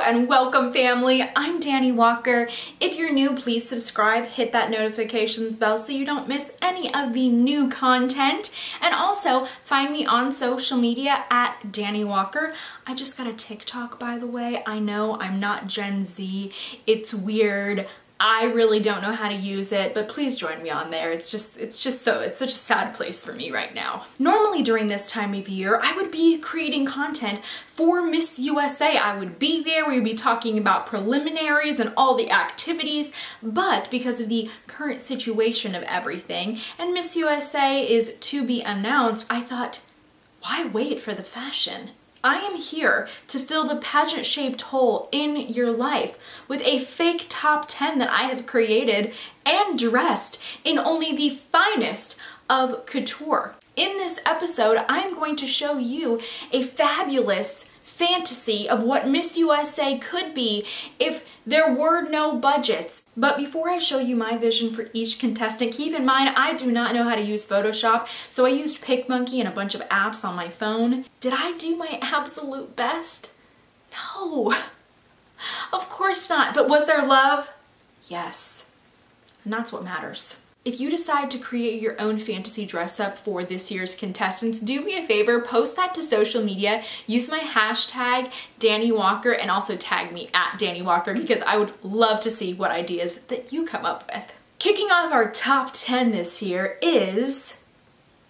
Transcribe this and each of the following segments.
And welcome family. I'm Dani Walker. If you're new, please subscribe, hit that notifications bell so you don't miss any of the new content. And also find me on social media at Dani Walker. I just got a TikTok by the way. I know I'm not Gen Z. It's weird. I really don't know how to use it, but please join me on there. It's just, it's just so, it's such a sad place for me right now. Normally during this time of year, I would be creating content for Miss USA. I would be there, we would be talking about preliminaries and all the activities, but because of the current situation of everything, and Miss USA is to be announced, I thought, why wait for the fashion? I am here to fill the pageant shaped hole in your life with a fake top 10 that I have created and dressed in only the finest of couture. In this episode, I'm going to show you a fabulous fantasy of what Miss USA could be if there were no budgets. But before I show you my vision for each contestant, keep in mind I do not know how to use Photoshop, so I used PicMonkey and a bunch of apps on my phone. Did I do my absolute best? No, of course not. But was there love? Yes, and that's what matters. If you decide to create your own fantasy dress up for this year's contestants, do me a favor, post that to social media, use my hashtag Dani Walker and also tag me at Dani Walker because I would love to see what ideas that you come up with. Kicking off our top 10 this year is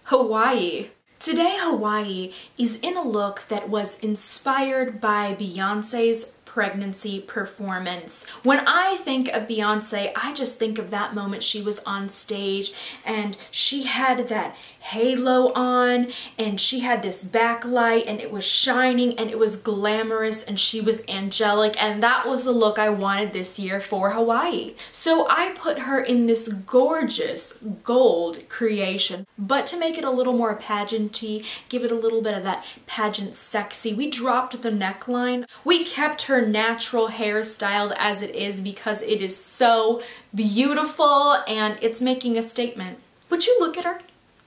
Hawaii. Today, Hawaii is in a look that was inspired by Beyonce's pregnancy performance. When I think of Beyonce, I just think of that moment she was on stage and she had that halo on and she had this backlight and it was shining and it was glamorous and she was angelic and that was the look I wanted this year for Hawaii. So I put her in this gorgeous gold creation, but to make it a little more pageanty, give it a little bit of that pageant sexy, we dropped the neckline. We kept her natural hair styled as it is because it is so beautiful and it's making a statement. Would you look at her?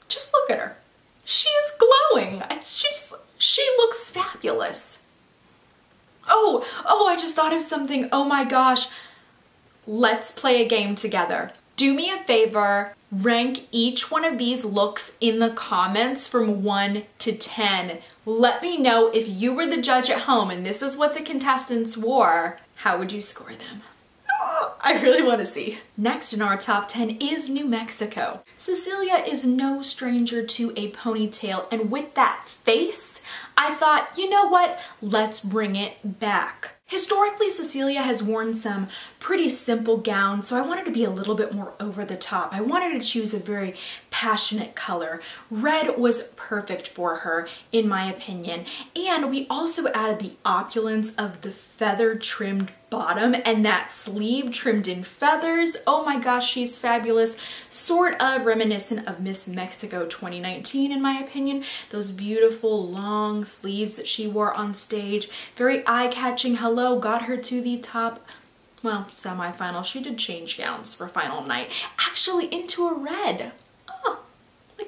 Just look at her. She is glowing. She's, she looks fabulous. Oh, oh, I just thought of something. Oh my gosh. Let's play a game together. Do me a favor, rank each one of these looks in the comments from 1 to 10. Let me know if you were the judge at home and this is what the contestants wore, how would you score them? Oh, I really want to see. Next in our top 10 is New Mexico. Cecilia is no stranger to a ponytail and with that face, I thought, you know what, let's bring it back. Historically, Cecilia has worn some pretty simple gowns, so I wanted to be a little bit more over the top. I wanted to choose a very passionate color. Red was perfect for her, in my opinion. And we also added the opulence of the feather trimmed bottom and that sleeve trimmed in feathers. Oh my gosh, she's fabulous. Sort of reminiscent of Miss Mexico 2019 in my opinion. Those beautiful long sleeves that she wore on stage. Very eye-catching. Hello, got her to the top well, semi-final. She did change gowns for final night. Actually into a red.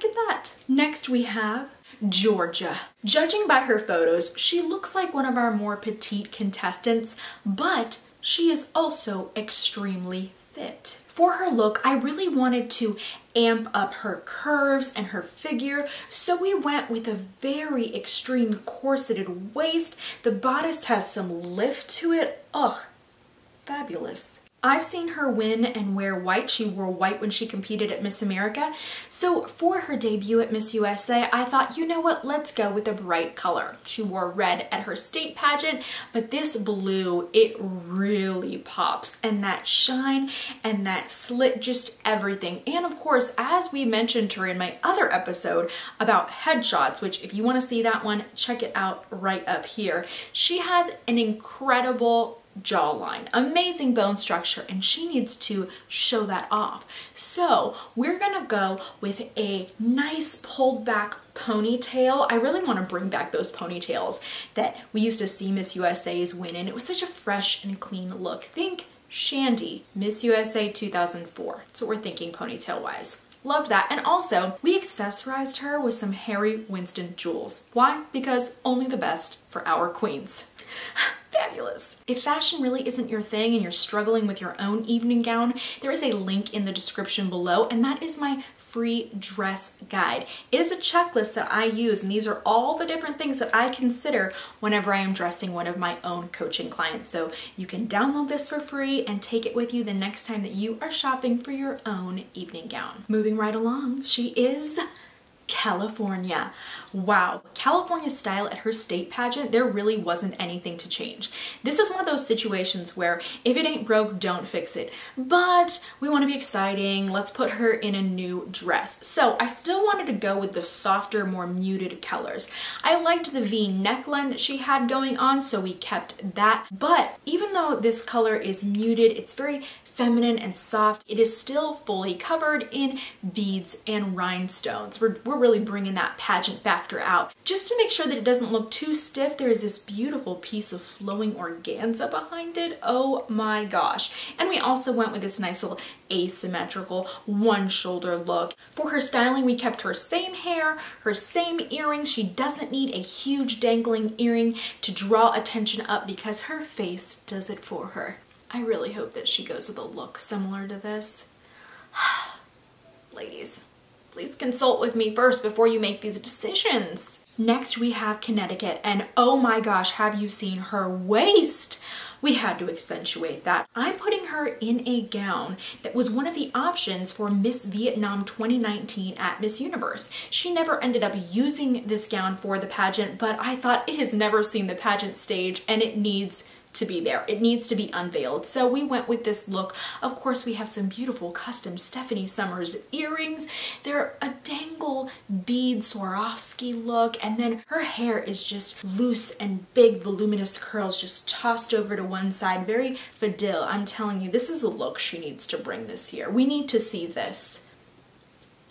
Look at that. Next we have Georgia. Judging by her photos, she looks like one of our more petite contestants, but she is also extremely fit. For her look, I really wanted to amp up her curves and her figure, so we went with a very extreme corseted waist. The bodice has some lift to it. Ugh, fabulous. I've seen her win and wear white. She wore white when she competed at Miss America. So for her debut at Miss USA, I thought, you know what, let's go with a bright color. She wore red at her state pageant, but this blue, it really pops. And that shine and that slit, just everything. And of course, as we mentioned her in my other episode about headshots, which if you wanna see that one, check it out right up here. She has an incredible jawline, amazing bone structure, and she needs to show that off. So we're gonna go with a nice pulled back ponytail. I really wanna bring back those ponytails that we used to see Miss USA's win in. It was such a fresh and clean look. Think Shandi, Miss USA 2004. That's what we're thinking ponytail wise. Loved that. And also, we accessorized her with some Harry Winston jewels. Why? Because only the best for our queens. Fabulous. If fashion really isn't your thing and you're struggling with your own evening gown, there is a link in the description below and that is my free dress guide. It is a checklist that I use and these are all the different things that I consider whenever I am dressing one of my own coaching clients. So you can download this for free and take it with you the next time that you are shopping for your own evening gown. Moving right along, she is California. Wow, California style at her state pageant, there really wasn't anything to change. This is one of those situations where if it ain't broke, don't fix it. But we want to be exciting. Let's put her in a new dress. So I still wanted to go with the softer, more muted colors. I liked the V neckline that she had going on, so we kept that. But even though this color is muted, it's very feminine and soft, it is still fully covered in beads and rhinestones. We're, we're really bringing that pageant factor out. Just to make sure that it doesn't look too stiff, there is this beautiful piece of flowing organza behind it. Oh my gosh. And we also went with this nice little asymmetrical one shoulder look. For her styling, we kept her same hair, her same earrings. She doesn't need a huge dangling earring to draw attention up because her face does it for her. I really hope that she goes with a look similar to this. Ladies, please consult with me first before you make these decisions. Next we have Connecticut and oh my gosh, have you seen her waist? We had to accentuate that. I'm putting her in a gown that was one of the options for Miss Vietnam 2019 at Miss Universe. She never ended up using this gown for the pageant, but I thought it has never seen the pageant stage and it needs to be there. It needs to be unveiled. So we went with this look. Of course, we have some beautiful custom Stephanie Summers earrings. They're a dangle bead Swarovski look. And then her hair is just loose and big voluminous curls just tossed over to one side. Very Fadil. I'm telling you, this is the look she needs to bring this year. We need to see this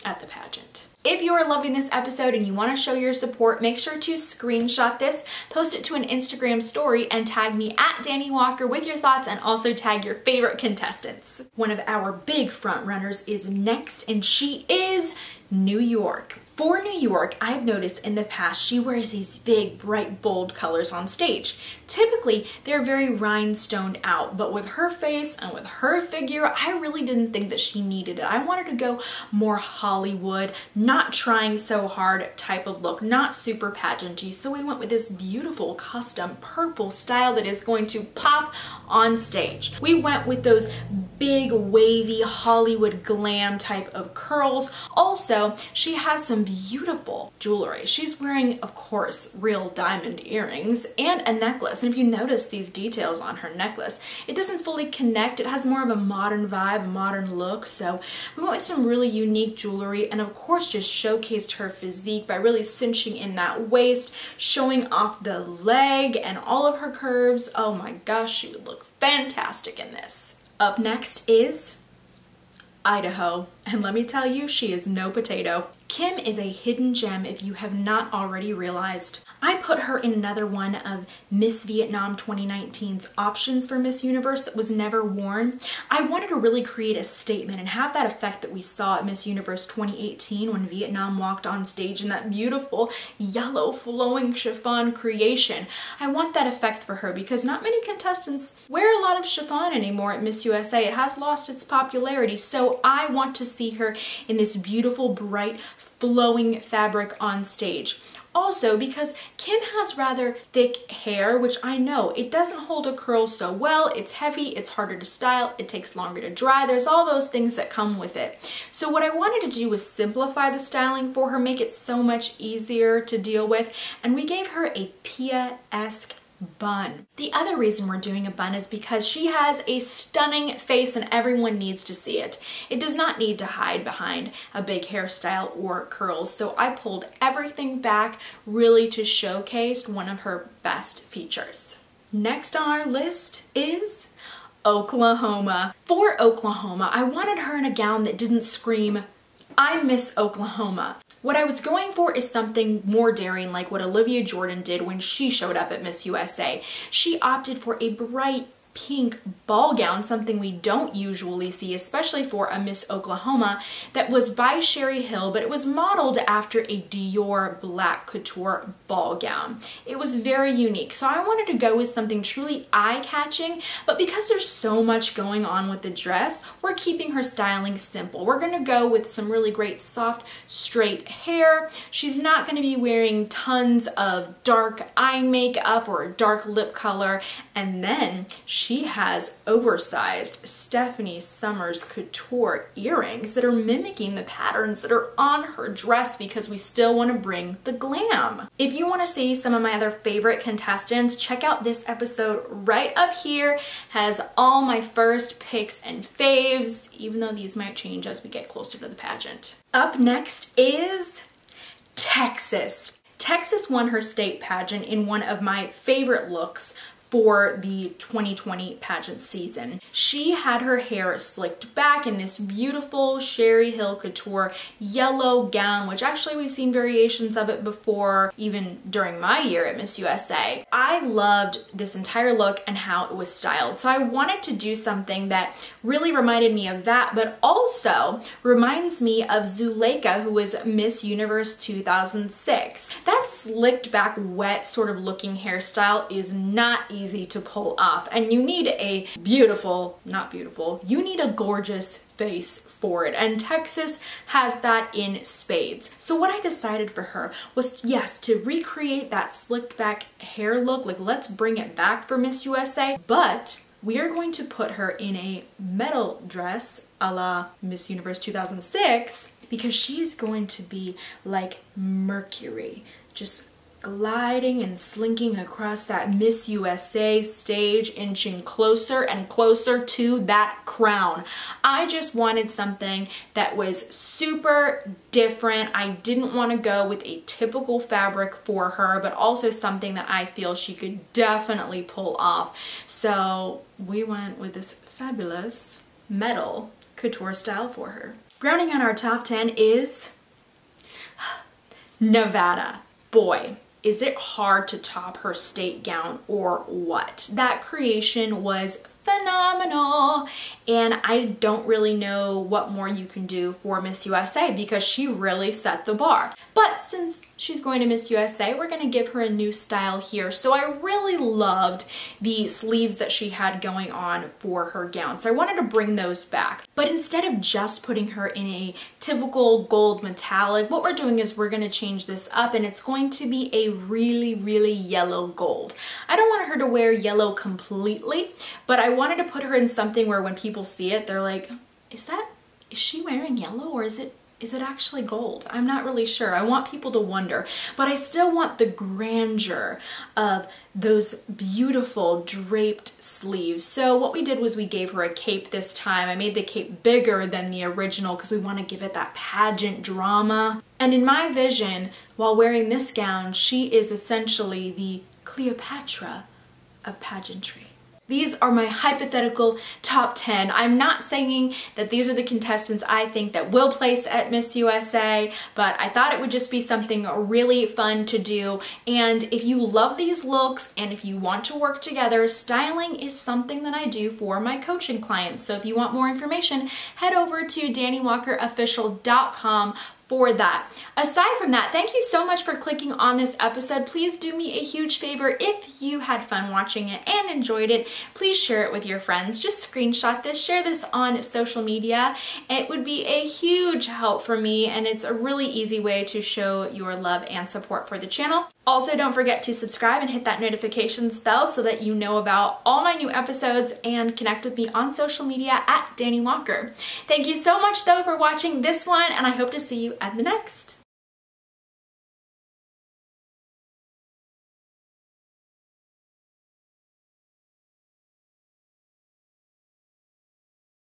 at the pageant. If you are loving this episode and you want to show your support, make sure to screenshot this, post it to an Instagram story, and tag me at Dani Walker with your thoughts and also tag your favorite contestants. One of our big front runners is next, and she is New York. For New York, I've noticed in the past she wears these big, bright, bold colors on stage. Typically, they're very rhinestoned out, but with her face and with her figure, I really didn't think that she needed it. I wanted to go more Hollywood, not trying so hard type of look, not super pageanty, so we went with this beautiful custom purple style that is going to pop on stage. We went with those big, wavy Hollywood glam type of curls. Also, she has some beautiful jewelry. She's wearing, of course, real diamond earrings and a necklace. And if you notice these details on her necklace, it doesn't fully connect. It has more of a modern vibe, a modern look. So we went with some really unique jewelry and of course just showcased her physique by really cinching in that waist, showing off the leg and all of her curves. Oh my gosh, she would look fantastic in this. Up next is Idaho. And let me tell you, she is no potato. Kim is a hidden gem if you have not already realized. I put her in another one of Miss Vietnam 2019's options for Miss Universe that was never worn. I wanted to really create a statement and have that effect that we saw at Miss Universe 2018 when Vietnam walked on stage in that beautiful yellow flowing chiffon creation. I want that effect for her because not many contestants wear a lot of chiffon anymore at Miss USA. It has lost its popularity, so I want to see her in this beautiful, bright, flowing fabric on stage. Also, because Kim has rather thick hair, which I know, it doesn't hold a curl so well, it's heavy, it's harder to style, it takes longer to dry, there's all those things that come with it. So what I wanted to do was simplify the styling for her, make it so much easier to deal with, and we gave her a Pia-esque bun. The other reason we're doing a bun is because she has a stunning face and everyone needs to see it. It does not need to hide behind a big hairstyle or curls, so I pulled everything back really to showcase one of her best features. Next on our list is Oklahoma. For Oklahoma, I wanted her in a gown that didn't scream, I miss Oklahoma. What I was going for is something more daring like what Olivia Jordan did when she showed up at Miss USA. She opted for a bright pink ball gown, something we don't usually see, especially for a Miss Oklahoma, that was by Sherri Hill, but it was modeled after a Dior black couture ball gown. It was very unique. So I wanted to go with something truly eye-catching, but because there's so much going on with the dress, we're keeping her styling simple. We're gonna go with some really great soft, straight hair. She's not gonna be wearing tons of dark eye makeup or dark lip color. And then she has oversized Stephanie Summers couture earrings that are mimicking the patterns that are on her dress because we still wanna bring the glam. If you wanna see some of my other favorite contestants, check out this episode right up here. Has all my first picks and faves, even though these might change as we get closer to the pageant. Up next is Texas. Texas won her state pageant in one of my favorite looks for the 2020 pageant season. She had her hair slicked back in this beautiful Sherri Hill Couture yellow gown, which actually we've seen variations of it before, even during my year at Miss USA. I loved this entire look and how it was styled. So I wanted to do something that really reminded me of that, but also reminds me of Zuleyka, who was Miss Universe 2006. That slicked back, wet sort of looking hairstyle is not easy to pull off. And you need a beautiful, not beautiful, you need a gorgeous face for it. And Texas has that in spades. So what I decided for her was yes to recreate that slicked back hair look like let's bring it back for Miss USA but we are going to put her in a metal dress a la Miss Universe 2006 because she's going to be like Mercury just gliding and slinking across that Miss USA stage, inching closer and closer to that crown. I just wanted something that was super different. I didn't want to go with a typical fabric for her, but also something that I feel she could definitely pull off. So we went with this fabulous metal couture style for her. Rounding out our top 10 is Nevada. Boy, is it hard to top her state gown or what? That creation was phenomenal and I don't really know what more you can do for Miss USA because she really set the bar. But since she's going to Miss USA, we're going to give her a new style here. So I really loved the sleeves that she had going on for her gown. So I wanted to bring those back. But instead of just putting her in a typical gold metallic, what we're doing is we're going to change this up and it's going to be a really, really yellow gold. I don't want her to wear yellow completely, but I wanted to put her in something where when people see it, they're like, is that, is she wearing yellow or is it is it actually gold? I'm not really sure. I want people to wonder, but I still want the grandeur of those beautiful draped sleeves. So what we did was we gave her a cape this time. I made the cape bigger than the original because we want to give it that pageant drama. And in my vision, while wearing this gown, she is essentially the Cleopatra of pageantry. These are my hypothetical top 10. I'm not saying that these are the contestants I think that will place at Miss USA, but I thought it would just be something really fun to do. And if you love these looks and if you want to work together, styling is something that I do for my coaching clients. So if you want more information, head over to DaniWalkerOfficial.com for that. Aside from that, thank you so much for clicking on this episode. Please do me a huge favor if you had fun watching it and enjoyed it, please share it with your friends. Just screenshot this, share this on social media. It would be a huge help for me and it's a really easy way to show your love and support for the channel. Also, don't forget to subscribe and hit that notifications bell so that you know about all my new episodes and connect with me on social media at Dani Walker. Thank you so much though for watching this one and I hope to see you at the next.